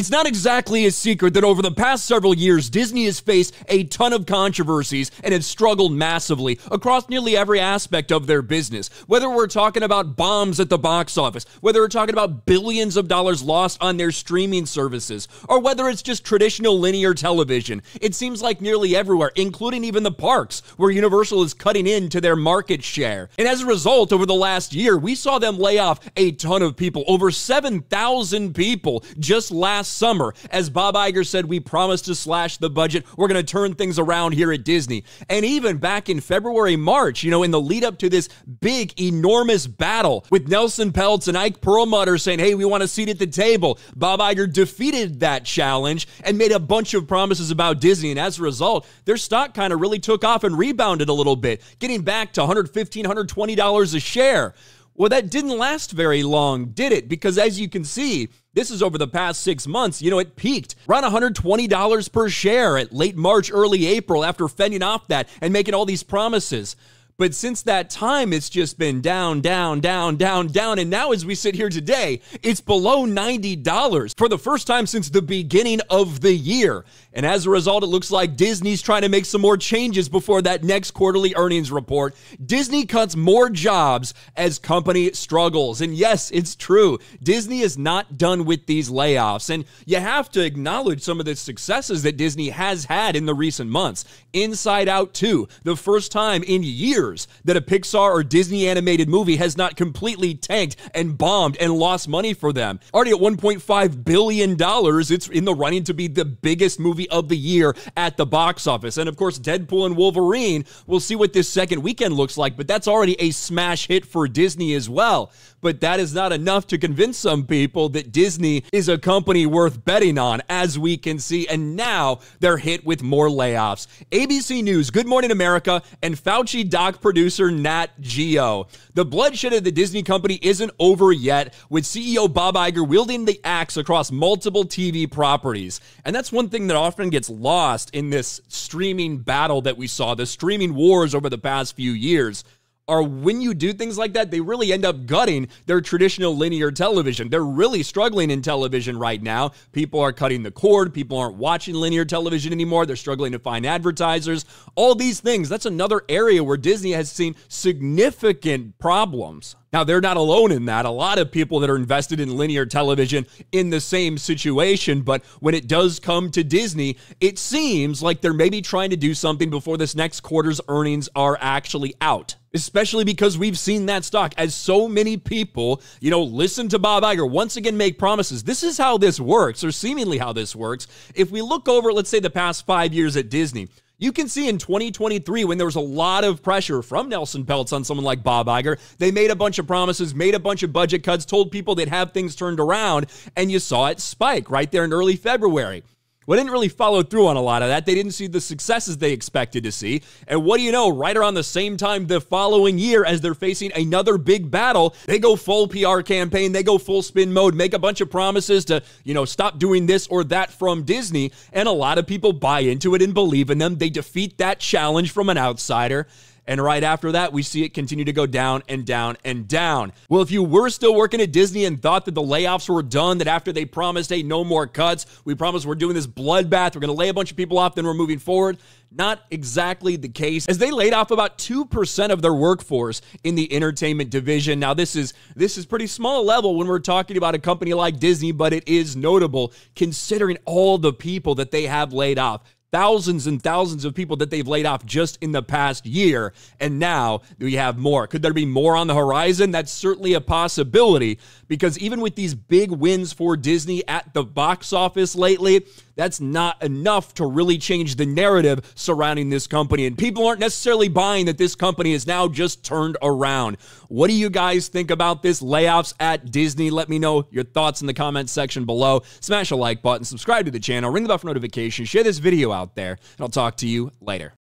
It's not exactly a secret that over the past several years, Disney has faced a ton of controversies and has struggled massively across nearly every aspect of their business. Whether we're talking about bombs at the box office, whether we're talking about billions of dollars lost on their streaming services, or whether it's just traditional linear television, it seems like nearly everywhere, including even the parks, where Universal is cutting into their market share. And as a result, over the last year, we saw them lay off a ton of people, over 7,000 people just last summer. As Bob Iger said, we promised to slash the budget. We're going to turn things around here at Disney. And even back in February, March, you know, in the lead up to this big, enormous battle with Nelson Peltz and Ike Perlmutter saying, hey, we want a seat at the table, Bob Iger defeated that challenge and made a bunch of promises about Disney. And as a result, their stock kind of really took off and rebounded a little bit, getting back to $115, $120 a share. Well, that didn't last very long, did it? Because as you can see, this is over the past six months. You know, it peaked around $120 per share at late March, early April after fending off that and making all these promises. But since that time, it's just been down, down, down, down, down. And now, as we sit here today, it's below $90 for the first time since the beginning of the year. And as a result, it looks like Disney's trying to make some more changes before that next quarterly earnings report. Disney cuts more jobs as company struggles. And yes, it's true. Disney is not done with these layoffs. And you have to acknowledge some of the successes that Disney has had in the recent months. Inside Out 2, the first time in years that a Pixar or Disney animated movie has not completely tanked and bombed and lost money for them. Already at $1.5 billion, it's in the running to be the biggest movie of the year at the box office. And of course, Deadpool and Wolverine, we'll see what this second weekend looks like, but that's already a smash hit for Disney as well. But that is not enough to convince some people that Disney is a company worth betting on, as we can see. And now they're hit with more layoffs. ABC News, Good Morning America, and Fauci doc producer Nat Geo. The bloodshed of the Disney company isn't over yet, with CEO Bob Iger wielding the axe across multiple TV properties. And that's one thing that often gets lost in this streaming battle that we saw, the streaming wars over the past few years are when you do things like that, they really end up gutting their traditional linear television. They're really struggling in television right now. People are cutting the cord. People aren't watching linear television anymore. They're struggling to find advertisers. All these things. That's another area where Disney has seen significant problems. Now, they're not alone in that. A lot of people that are invested in linear television in the same situation, but when it does come to Disney, it seems like they're maybe trying to do something before this next quarter's earnings are actually out. Especially because we've seen that stock as so many people, you know, listen to Bob Iger once again make promises. This is how this works, or seemingly how this works. If we look over, let's say, the past five years at Disney, you can see in 2023 when there was a lot of pressure from Nelson Peltz on someone like Bob Iger, they made a bunch of promises, made a bunch of budget cuts, told people they'd have things turned around, and you saw it spike right there in early February. Well, didn't really follow through on a lot of that. They didn't see the successes they expected to see. And what do you know? Right around the same time the following year, as they're facing another big battle, they go full PR campaign, they go full spin mode, make a bunch of promises to, you know, stop doing this or that from Disney. And a lot of people buy into it and believe in them. They defeat that challenge from an outsider. And right after that, we see it continue to go down and down and down. Well, if you were still working at Disney and thought that the layoffs were done, that after they promised, hey, no more cuts, we promise we're doing this bloodbath, we're going to lay a bunch of people off, then we're moving forward. Not exactly the case, as they laid off about 2% of their workforce in the entertainment division. Now, this is this is pretty small level when we're talking about a company like Disney, but it is notable considering all the people that they have laid off thousands and thousands of people that they've laid off just in the past year. And now we have more. Could there be more on the horizon? That's certainly a possibility because even with these big wins for Disney at the box office lately, that's not enough to really change the narrative surrounding this company. And people aren't necessarily buying that this company is now just turned around. What do you guys think about this layoffs at Disney? Let me know your thoughts in the comments section below. Smash a like button, subscribe to the channel, ring the bell for notifications, share this video out there, and I'll talk to you later.